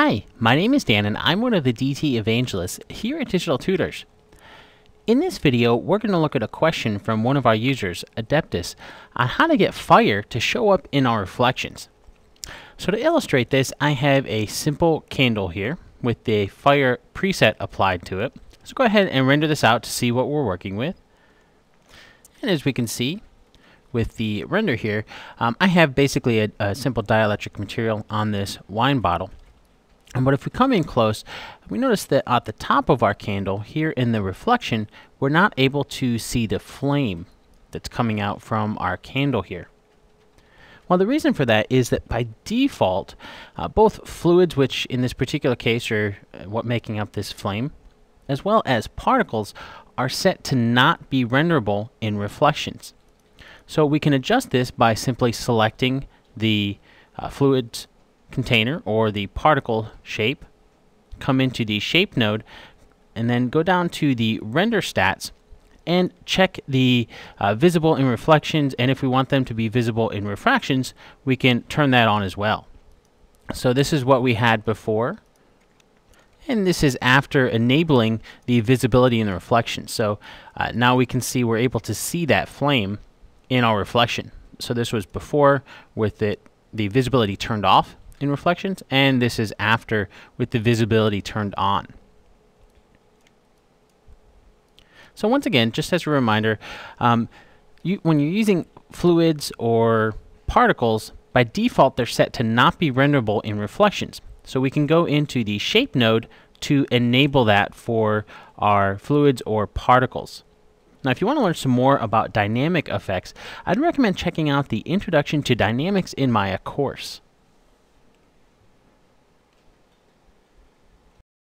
Hi, my name is Dan and I'm one of the DT evangelists here at Digital Tutors. In this video, we're going to look at a question from one of our users, Adeptus, on how to get fire to show up in our reflections. So to illustrate this, I have a simple candle here with the fire preset applied to it. Let's go ahead and render this out to see what we're working with. And as we can see, with the render here, um, I have basically a, a simple dielectric material on this wine bottle. And but if we come in close, we notice that at the top of our candle, here in the reflection, we're not able to see the flame that's coming out from our candle here. Well, the reason for that is that by default, uh, both fluids, which in this particular case are uh, what making up this flame, as well as particles, are set to not be renderable in reflections. So we can adjust this by simply selecting the uh, fluids container or the particle shape, come into the shape node, and then go down to the render stats and check the uh, visible in reflections and if we want them to be visible in refractions we can turn that on as well. So this is what we had before and this is after enabling the visibility in the reflection. So uh, now we can see we're able to see that flame in our reflection. So this was before with it the visibility turned off in reflections, and this is after with the visibility turned on. So once again, just as a reminder, um, you, when you're using fluids or particles, by default they're set to not be renderable in reflections. So we can go into the shape node to enable that for our fluids or particles. Now, if you want to learn some more about dynamic effects, I'd recommend checking out the Introduction to Dynamics in Maya course.